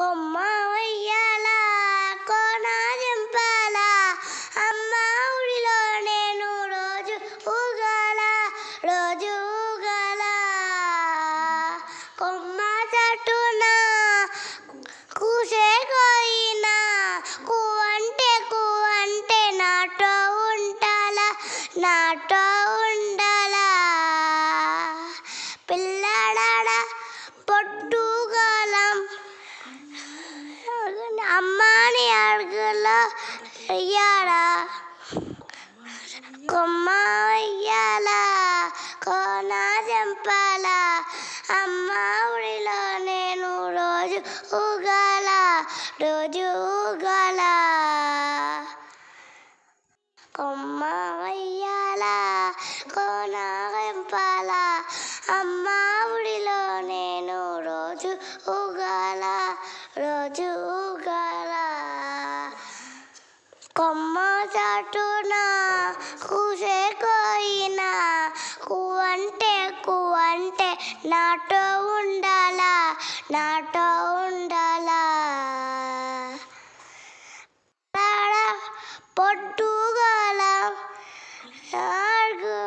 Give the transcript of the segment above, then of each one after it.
కొమ్మ వెయ్యాల? కోన జంపాల అమ్మ ఊడిలో నేను రోజు ఊగాల? రోజు ఊగాల? కొమ్మ చట్టున కూసే కోయినా కూ అంటే కూ అంటే నాటో ఉంటాల? నాటో అయ్యాడా? కొమ్మ వెయ్యాల కోన అమ్మ ఊడిలో నేను రోజు ఊగాల? రోజు ఊగాల? కొమ్మ వెయ్యాల కోన చంపాల అమ్మ ఊడిలో నేను రోజు ఊగాల? రోజు ఊగాల? కొమ్మ చాటున కూసే కోయినా కువంటే కువంటే నాటో ఉండాలా నాటో ఉండాలా. పొట్టుగల అడుగు.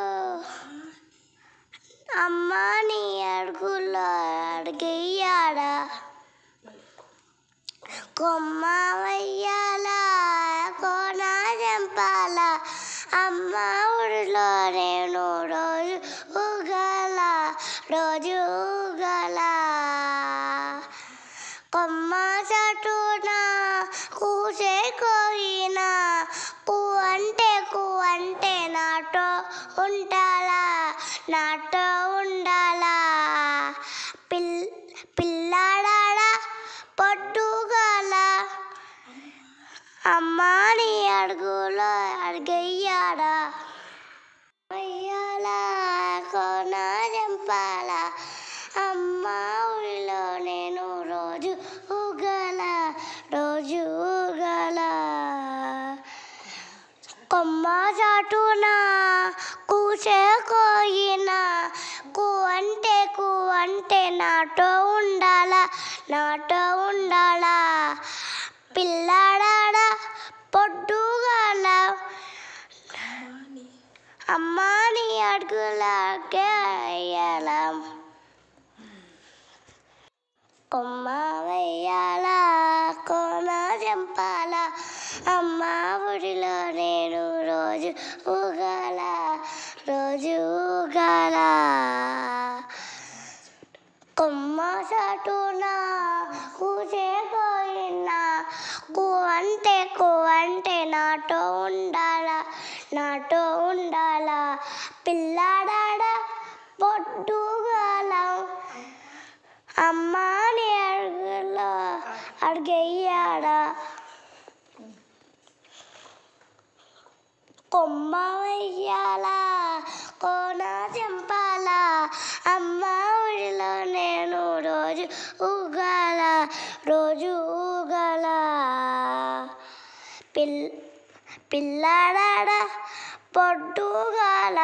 అమ్మని అడుగులో అడిగేయాడా కొమ్మ వెయ్యాల అమ్మ ఊరిలో నేను రోజు ఊగల రోజు ఊగల. కొమ్మ చటున కూసే కోయిన కూ అంటే కూ అంటే నాటో ఉంటాలా నాటో అమ్మాని అడుగులో అడిగయ్యాడా? అయ్యాల? కోన చంపాలా అమ్మ ఊరిలో నేను రోజు ఊగల రోజు ఊగల. కొమ్మ చాటున కూసే కోయిన కూ అంటే కూ అంటే నాటో ఉండాల నాటో ఉండాలా? పిల్లాడా అమ్మాని అడుగులాగే అయ్యాలా కొమ్మ వేయాలా కోన చంపాలా అమ్మ ఊరిలో నేను రోజు ఊగాల రోజు ఊగాల. కొమ్మ చాటున కూసే పోయినా కువంటే అంటే కూ అంటే నాటో ఉండాలా. నాటో పొట్టుగాల అమ్మాని అడుగుల అడిగయ్యాడా కొమ్మ వెయ్యాల కోన చంపాల. అమ్మ ఊరిలో నేను రోజు ఊగాల రోజు ఊగాల. పిల్ పిల్లాడా పొట్టుగాల.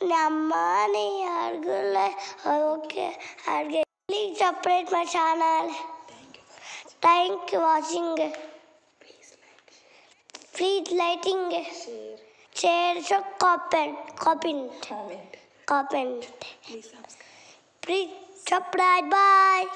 ನಮ್ಮನೆ ಯಾರಿಗಲ್ಲ ಓಕೆ ಅವ್ರಿಗೆ please support my channel thank you watching please liking share so comment comment comment please subscribe bye